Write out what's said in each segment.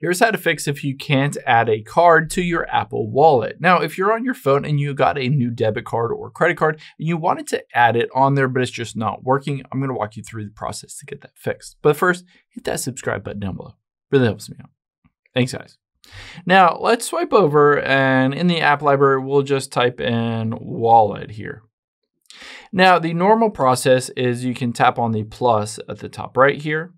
Here's how to fix if you can't add a card to your Apple Wallet. Now, if you're on your phone and you got a new debit card or credit card and you wanted to add it on there, but it's just not working, I'm to walk you through the process to get that fixed. But first, hit that subscribe button down below. Really helps me out. Thanks, guys. Now, let's swipe over and in the app library, we'll just type in wallet here. Now, the normal process is you can tap on the plus at the top right here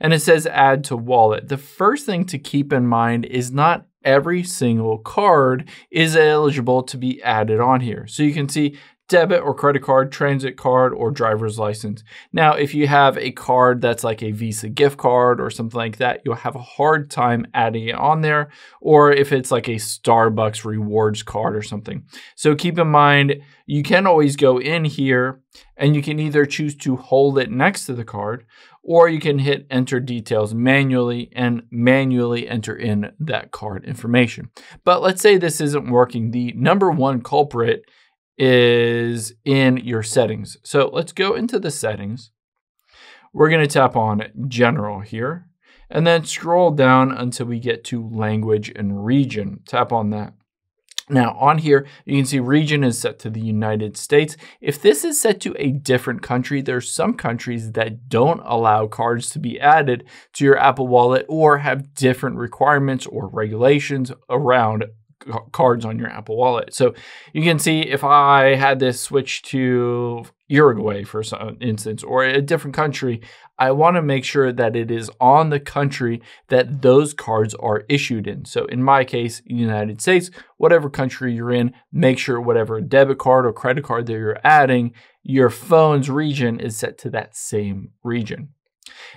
and it says add to wallet. The first thing to keep in mind is not every single card is eligible to be added on here. So you can see debit or credit card, transit card, or driver's license. Now, if you have a card that's like a Visa gift card or something like that, you'll have a hard time adding it on there, or if it's like a Starbucks rewards card or something. So keep in mind, you can always go in here and you can either choose to hold it next to the card, or you can hit enter details manually and manually enter in that card information. But let's say this isn't working. The number one culprit is in your settings. So let's go into the settings. We're going to tap on general here and then scroll down until we get to language and region. Tap on that. Now on here, you can see region is set to the United States. If this is set to a different country, there's some countries that don't allow cards to be added to your Apple Wallet or have different requirements or regulations around cards on your Apple Wallet. So you can see if I had this switch to Uruguay, for some instance, or a different country, I want to make sure that it is on the country that those cards are issued in. So in my case, United States, whatever country you're in, make sure whatever debit card or credit card that you're adding, your phone's region is set to that same region.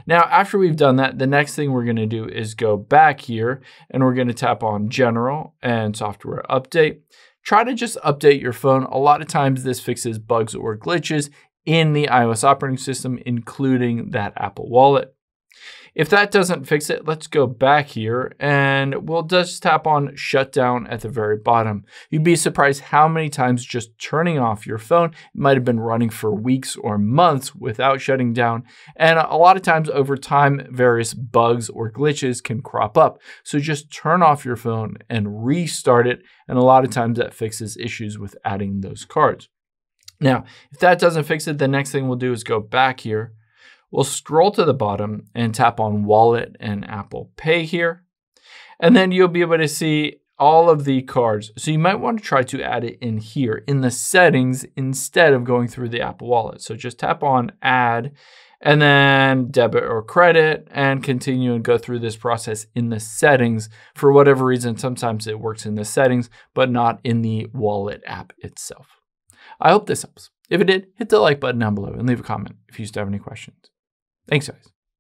Now, after we've done that, the next thing we're going to do is go back here and we're going to tap on General and Software Update. Try to just update your phone. A lot of times this fixes bugs or glitches in the iOS operating system, including that Apple Wallet. If that doesn't fix it, let's go back here and we'll just tap on shutdown at the very bottom. You'd be surprised how many times just turning off your phone might have been running for weeks or months without shutting down. And a lot of times over time, various bugs or glitches can crop up. So just turn off your phone and restart it. And a lot of times that fixes issues with adding those cards. Now, if that doesn't fix it, the next thing we'll do is go back here We'll scroll to the bottom and tap on Wallet and Apple Pay here. And then you'll be able to see all of the cards. So you might want to try to add it in here in the settings instead of going through the Apple Wallet. So just tap on Add and then debit or credit and continue and go through this process in the settings. For whatever reason, sometimes it works in the settings, but not in the wallet app itself. I hope this helps. If it did, hit the like button down below and leave a comment if you still have any questions. Thanks, guys.